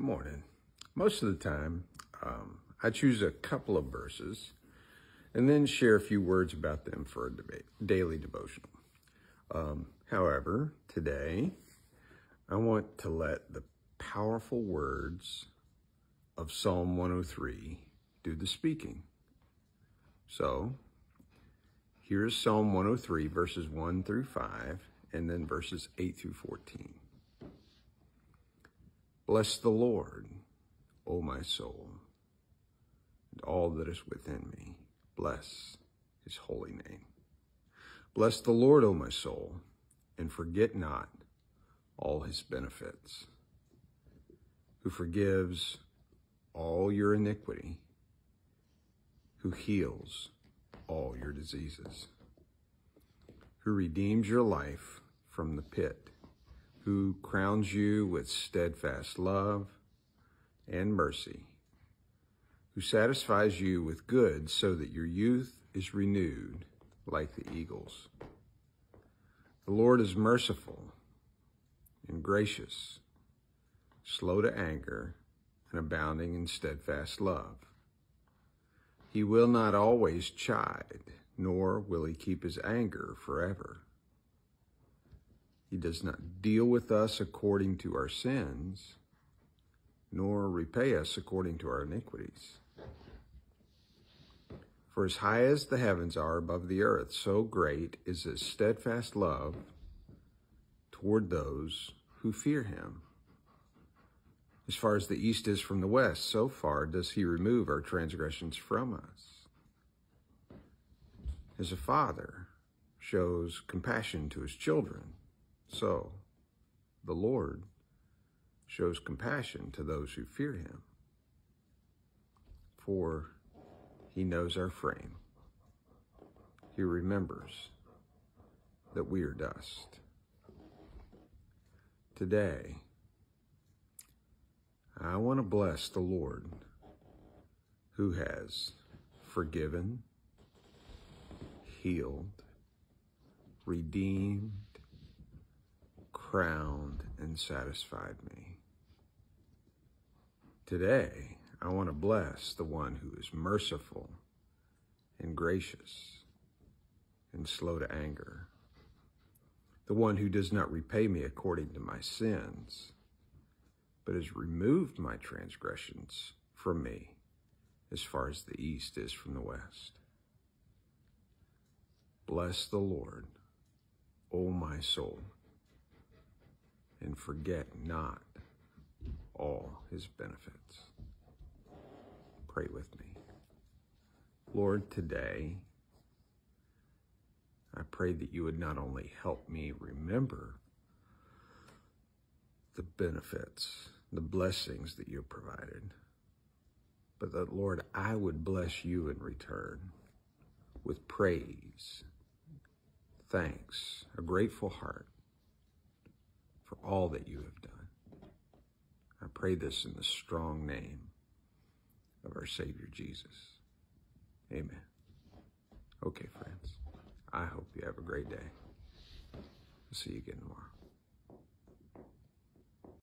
morning. Most of the time, um, I choose a couple of verses and then share a few words about them for a debate, daily devotional. Um, however, today, I want to let the powerful words of Psalm 103 do the speaking. So, here's Psalm 103, verses 1 through 5, and then verses 8 through 14. Bless the Lord, O my soul, and all that is within me. Bless his holy name. Bless the Lord, O my soul, and forget not all his benefits, who forgives all your iniquity, who heals all your diseases, who redeems your life from the pit who crowns you with steadfast love and mercy, who satisfies you with good so that your youth is renewed like the eagles. The Lord is merciful and gracious, slow to anger, and abounding in steadfast love. He will not always chide, nor will he keep his anger forever. He does not deal with us according to our sins, nor repay us according to our iniquities. For as high as the heavens are above the earth, so great is his steadfast love toward those who fear him. As far as the east is from the west, so far does he remove our transgressions from us. As a father shows compassion to his children, so, the Lord shows compassion to those who fear him, for he knows our frame. He remembers that we are dust. Today, I want to bless the Lord who has forgiven, healed, redeemed, crowned and satisfied me. Today, I want to bless the one who is merciful and gracious and slow to anger, the one who does not repay me according to my sins, but has removed my transgressions from me as far as the east is from the west. Bless the Lord, O my soul and forget not all his benefits. Pray with me. Lord, today, I pray that you would not only help me remember the benefits, the blessings that you provided, but that, Lord, I would bless you in return with praise, thanks, a grateful heart, all that you have done. I pray this in the strong name of our Savior Jesus. Amen. Okay, friends. I hope you have a great day. see you again tomorrow.